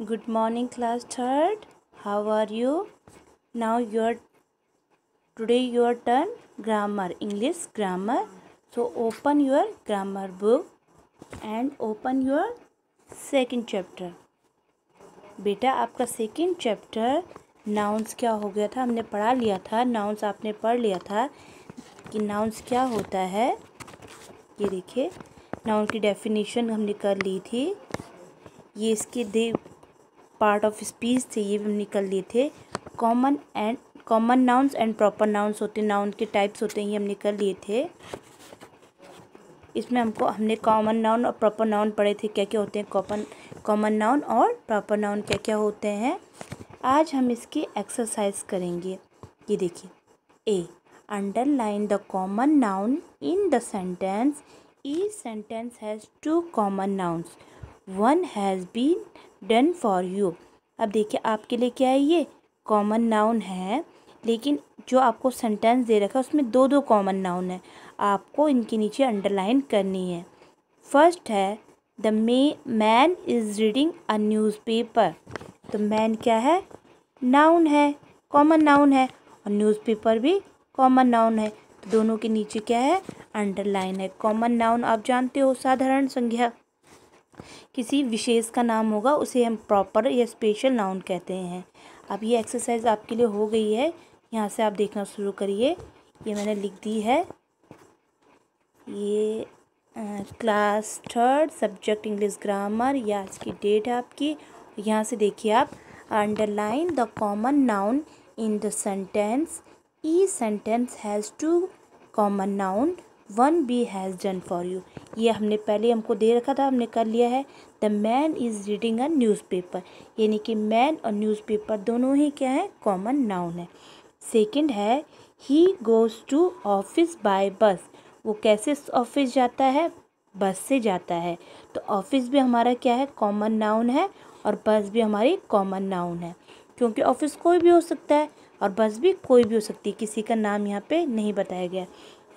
Good morning, class third. How are you? Now your today your turn grammar English grammar. So open your grammar book and open your second chapter. बेटा आपका second chapter nouns क्या हो गया था हमने पढ़ा लिया था नाउन्स आपने पढ़ लिया था कि नाउन्स क्या होता है ये देखिए नाउन की डेफिनेशन हमने कर ली थी ये इसके दे पार्ट ऑफ़ स्पीच थे ये भी हम निकल लिए थे। Common and common nouns and proper nouns होते नाउन के टाइप्स होते हैं ये हम निकल लिए थे। इसमें हमको, हमने कॉमन नाउन और प्रॉपर नाउन पढ़े थे क्या क्या होते हैं कॉमन कॉमन नाउन और प्रॉपर नाउन क्या क्या होते हैं। आज हम इसकी एक्सरसाइज करेंगे। ये देखिए। A underline the common noun in the sentence each sentence has two common nouns one has been done for you. अब देखिए आपके लिए क्या है ये? कॉमन नाउन है, लेकिन जो आपको सेंटेंस दे रखा है उसमें दो दो कॉमन नाउन है। आपको इनके नीचे अंडरलाइन करनी है। फ़र्स्ट है the may man is reading a newspaper तो मैन क्या है? नाउन है कॉमन नाउन है। और न्यूज़पेपर भी कॉमन नाउन है। तो दोनों के नीचे क्या है? अंडरलाइन है। कॉमन नाउन आप जानते हो, साधारण संज्ञा। किसी विशेष का नाम होगा, उसे हम प्रॉपर या स्पेशल नाउन कहते हैं। अब ये एक्सरसाइज आपके लिए हो गई है। यहाँ से आप देखना शुरू करिए। ये मैंने लिख दी है। ये class third subject English grammar या आज की डेट है आपकी। यहाँ से देखिए आप। Underline the common noun in the sentence each sentence has two common noun one be has done for you. ये हमने पहले हमको दे रखा था, हमने कर लिया है। The man is reading a newspaper. यानी कि मैन और न्यूज़पेपर दोनों ही क्या है? कॉमन नाउन है। सेकंड है he goes to office by bus वो कैसे ऑफ़िस जाता है? बस से जाता है। तो ऑफ़िस भी हमारा क्या है? कॉमन नाउन है और बस भी हमारी कॉमन नाउन है। क्योंकि ऑफ़िस कोई भी हो सकता है और बस भी कोई भी हो सकती है। किसी का नाम यहाँ पे नहीं बताया गया।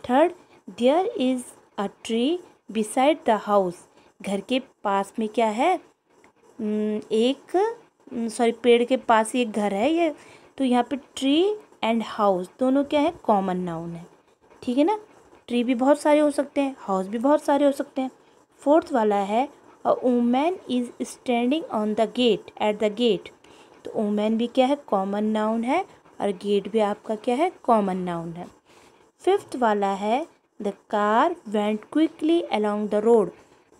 Third there is a tree beside the house घर के पास में क्या है? एक सॉरी पेड़ के पास ही एक घर है ये। तो यहाँ पे ट्री एंड हाउस दोनों क्या है? कॉमन नाउन है। ठीक है ना? ट्री भी बहुत सारे हो सकते हैं हाउस भी बहुत सारे हो सकते हैं। फोर्थ वाला है a women is standing on the gate at the gate तो वूमेन भी क्या है? कॉमन नाउन है, और गेट भी आपका क्या है? कॉमन नाउन है। फिफ्थ वाला है the car went quickly along the road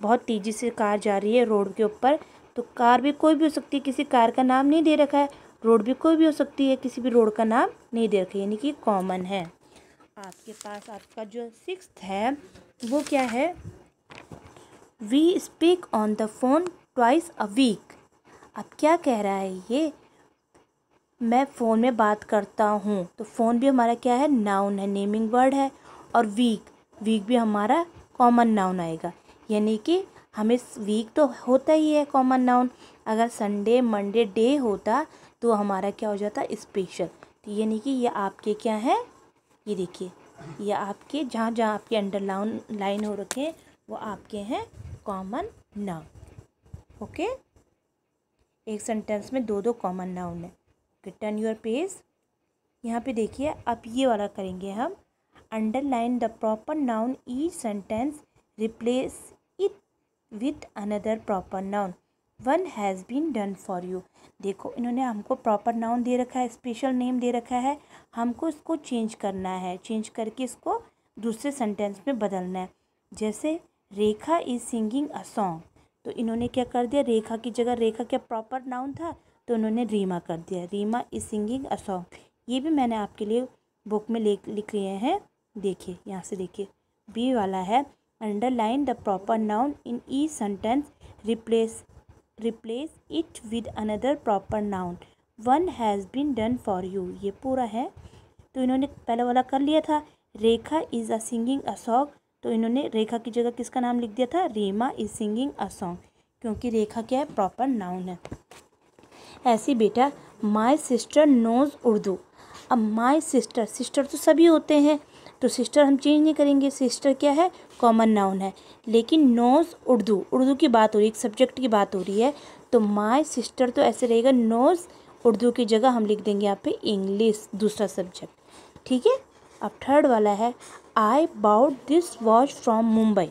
बहुत तेज़ी से कार जा रही है रोड के ऊपर। तो कार भी कोई भी हो सकती है, किसी कार का नाम नहीं दे रखा है। रोड भी कोई भी हो सकती है, किसी भी रोड का नाम नहीं दे रखा है, यानी कि कॉमन है। आपके पास आपका जो सिक्स है, वो क्या है? We speak on the phone twice a week अब क्या कह रहा है ये? मैं फ़ोन में बात करता हूँ। तो फ़ोन भी हमारा क्या है? नाउन है नेमिंग वर्ड है। और वीक वीक भी हमारा कॉमन नाउन आएगा। यानी कि हमें वीक तो होता ही है कॉमन नाउन अगर संडे मंडे डे होता तो हमारा क्या हो जाता? स्पेशल तो यानी कि ये आपके क्या है? ये देखिए, ये आपके, जहाँ जहाँ आपके अंडर लाउन लाइन हो रखे हैं, वो आपके हैं कॉमन नाउन ओके एक सेंटेंस में दो दो कॉमन नाउन है। टर्न योर पेज यहाँ पे देखिए, अब ये वाला करेंगे हम। Underline the proper noun each sentence, replace it with another proper noun. One has been done for you देखो, इन्होंने हमको प्रॉपर नाउन दे रखा है स्पेशल नेम दे रखा है। हमको इसको चेंज करना है चेंज करके इसको दूसरे सेंटेंस में बदलना है। जैसे, Rekha is singing a song तो इन्होंने क्या कर दिया? रेखा की जगह रेखा क्या प्रॉपर नाउन था? तो उन्होंने रीमा कर दिया। Reema is singing a song ये भी मैंने आपके लिए बुक में लिख लिख लिए हैं। देखिए, यहाँ से देखिए। बी वाला है underline the proper noun in each sentence replace replace it with another proper noun one has been done for you ये पूरा है। तो इन्होंने पहले वाला कर लिया था, Rekha is a singing a song तो इन्होंने रेखा की जगह किसका नाम लिख दिया था? Reema is singing a song क्योंकि रेखा क्या है? प्रॉपर नाउन है। ऐसी बेटा माई सिस्टर नोज़ उर्दू। अब माई सिस्टर सिस्टर तो सभी होते हैं। तो सिस्टर हम चेंज नहीं करेंगे। सिस्टर क्या है? कॉमन नाउन है। लेकिन नोज़ उर्दू उर्दू की बात हो रही है, एक सब्जेक्ट की बात हो रही है तो माई सिस्टर तो ऐसे रहेगा नोज़ उर्दू की जगह हम लिख देंगे यहाँ पे इंग्लिश दूसरा सब्जेक्ट ठीक है? अब थर्ड वाला है I bought this watch from Mumbai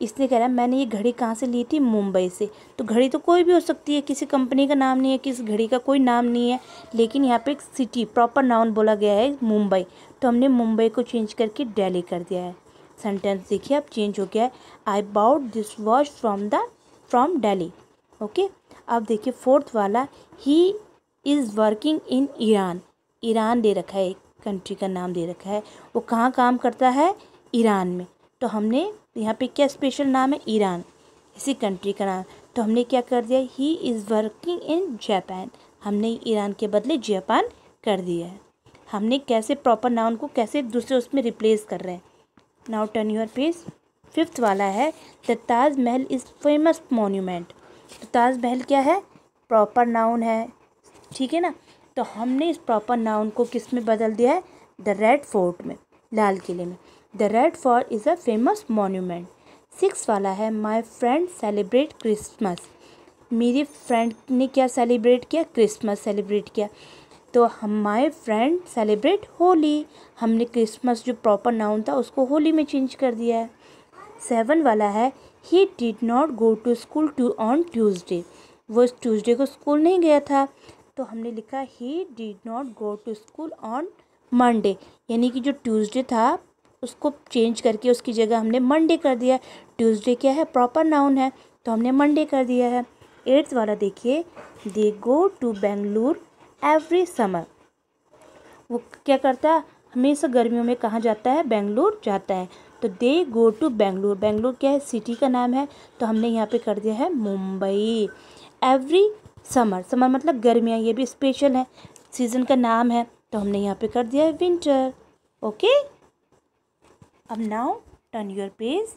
इसने कह रहा है, मैंने ये घड़ी कहाँ से ली थी? मुंबई से। तो घड़ी तो कोई भी हो सकती है, किसी कंपनी का नाम नहीं है, किसी घड़ी का कोई नाम नहीं है, लेकिन यहाँ पे एक सिटी प्रॉपर नाउन बोला गया है मुंबई तो हमने मुंबई को चेंज करके दिल्ली कर दिया है। सेंटेंस देखिए, अब चेंज हो गया है। I bought this watch from the from Delhi okay अब देखिए फोर्थ वाला ही is working in Iran Iran दे रखा है, एक कंट्री का नाम दे रखा है। वो कहाँ काम करता है? ईरान में। तो हमने यहाँ पे क्या स्पेशल नाम है? ईरान इसी कंट्री का नाम। तो हमने क्या कर दिया? He is working in Japan हमने ईरान के बदले जापान कर दिया है। हमने कैसे प्रॉपर नाउन को कैसे दूसरे उसमें रिप्लेस कर रहे हैं? Now turn your page fifth वाला है the Taj Mahal is famous monument तो ताज महल क्या है? प्रॉपर नाउन है। ठीक है ना? तो हमने इस प्रॉपर नाउन को किसमें बदल दिया है? द रेड फोर्ट में, लाल किले में। The Red Fort is a famous monument six वाला है माई फ्रेंड सेलिब्रेट क्रिसमस मेरी फ्रेंड ने क्या सेलिब्रेट किया? क्रिसमस सेलिब्रेट किया। तो हम माई फ्रेंड सेलिब्रेट होली। हमने क्रिसमस जो प्रॉपर नाउन था, उसको होली में चेंज कर दिया है। सेवन वाला है he did not go to school to on Tuesday वो इस ट्यूसडे को स्कूल नहीं गया था। तो हमने लिखा he did not go to school on Monday यानी कि जो ट्यूसडे था, उसको चेंज करके उसकी जगह हमने मंडे कर दिया। ट्यूसडे क्या है? प्रॉपर नाउन है। तो हमने मंडे कर दिया है। एट्थ वाला देखिए they go to Bengaluru every summer वो क्या करता है? हमेशा गर्मियों में कहाँ जाता है? बेंगलोर जाता है। तो they go to Bangalore. Bangalore क्या है? सिटी का नाम है। तो हमने यहाँ पे कर दिया है मुंबई। एवरी समर समर मतलब गर्मियाँ, ये भी स्पेशल है। सीज़न का नाम है। तो हमने यहाँ पे कर दिया है विंटर ओके अब नाउ टर्न योर पेज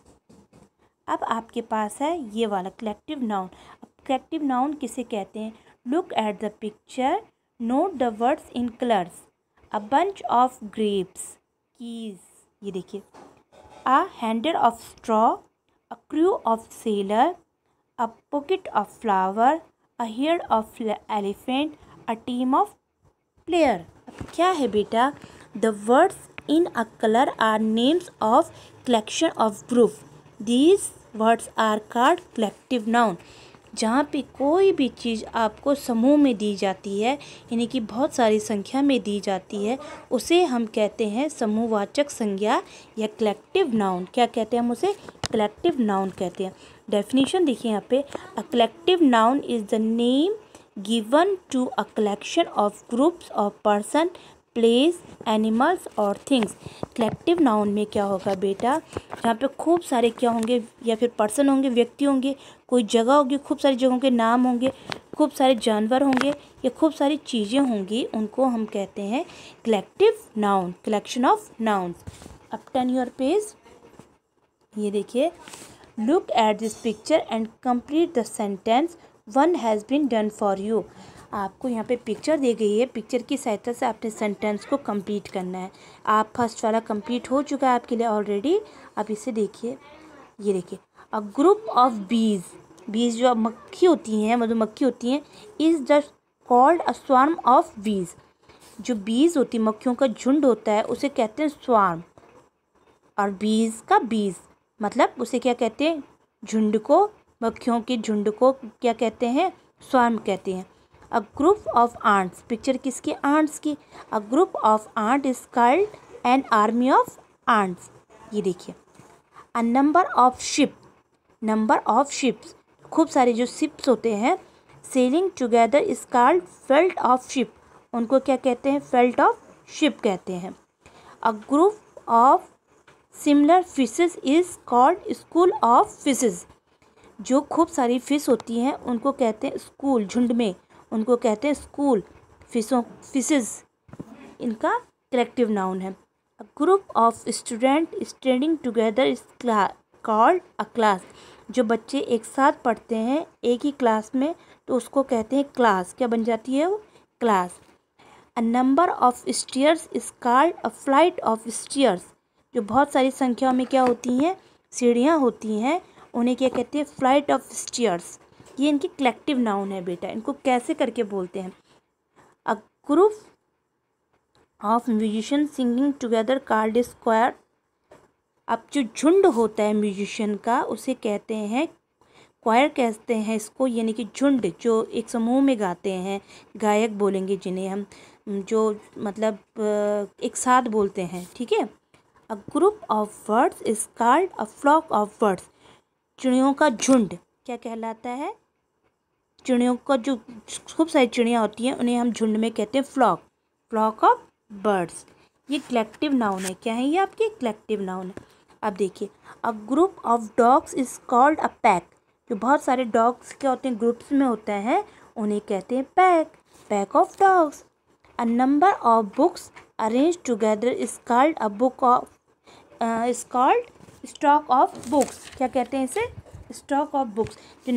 अब आपके पास है ये वाला कलेक्टिव नाउन अब कलेक्टिव नाउन किसे कहते हैं? Look at the picture note the words in colours a bunch of grapes keys ये देखिए. A handle of straw, a crew of sailor, a pocket of flower, a herd of elephant, a team of player. अब क्या है बेटा? The words in a colour are names of collection of group these words are called collective noun जहाँ पे कोई भी चीज़ आपको समूह में दी जाती है, यानी कि बहुत सारी संख्या में दी जाती है, उसे हम कहते हैं समूहवाचक संज्ञा या कलेक्टिव नाउन क्या कहते हैं हम उसे? कलेक्टिव नाउन कहते हैं। डेफिनेशन देखिए यहाँ पे। A collective noun is the name given to a collection of groups of person place animals और थिंग्स कलेक्टिव नाउन में क्या होगा बेटा? जहाँ पे खूब सारे क्या होंगे, या फिर पर्सन होंगे, व्यक्ति होंगे, कोई जगह होगी, खूब सारी जगहों के नाम होंगे, खूब सारे जानवर होंगे, या खूब सारी चीज़ें होंगी, उनको हम कहते हैं collective noun collection of noun अब टेन योर पेज ये देखिए look at this picture and complete the sentence one has been done for you आपको यहाँ पे पिक्चर दी गई है। पिक्चर की सहायता से आपने सेंटेंस को कंप्लीट करना है। आप फ़र्स्ट वाला कंप्लीट हो चुका है आपके लिए ऑलरेडी अब इसे देखिए। ये देखिए। अ ग्रुप ऑफ़ बीज बीज जो मक्खी होती हैं, मधुमक्खी होती हैं is the called a swarm of bees जो बीज होती मक्खियों का झुंड होता है, उसे कहते हैं स्वार्म और बीज का बीज मतलब उसे क्या कहते हैं? झुंड को, मक्खियों के झुंड को क्या कहते हैं? स्वार्म कहते हैं। A group of ants picture किसके? आंट्स की. A group of ant is called an army of ants ये देखिए। A number of ship number of ships खूब सारे जो शिप्स होते हैं sailing together is called fleet of ship उनको क्या कहते हैं? फेल्ट ऑफ़ शिप कहते हैं। A group of similar fishes is called school of fishes जो खूब सारी फ़िश होती हैं, उनको कहते हैं स्कूल झुंड में। उनको कहते हैं स्कूल फिशों फिशेज इनका कलेक्टिव नाउन है। A group of student standing together is called a class जो बच्चे एक साथ पढ़ते हैं, एक ही क्लास में तो उसको कहते हैं क्लास क्या बन जाती है वो? Class a number of stairs is called a flight of stairs जो बहुत सारी संख्याओं में क्या होती हैं? सीढ़ियाँ होती हैं। उन्हें क्या कहते हैं? फ़्लाइट ऑफ़ स्टीयर्स ये इनकी कलेक्टिव नाउन है बेटा, इनको कैसे करके बोलते हैं? A group of musician singing together called choir अब जो झुंड होता है म्यूजिशियन का, उसे कहते हैं क्वायर कहते हैं इसको, यानी कि झुंड, जो एक समूह में गाते हैं, गायक बोलेंगे जिन्हें हम, जो मतलब एक साथ बोलते हैं, ठीक है? A group of birds is called a flock of birds चिड़ियों का झुंड क्या कहलाता है? चिड़ियों का जो खूब सारी चिड़ियाँ होती हैं, उन्हें हम झुंड में कहते हैं फ्लॉक। Flock of birds. ये कलेक्टिव नाउन है। क्या है ये आपके कलेक्टिव नाउन है? अब देखिए। A group of dogs is called a pack जो बहुत सारे डॉग्स क्या होते हैं ग्रुप्स में होते हैं, उन्हें कहते हैं pack pack of dogs a number of books arrange together is called a book of is called stock of books क्या कहते हैं इसे? स्टॉक ऑफ़ बुक्स जो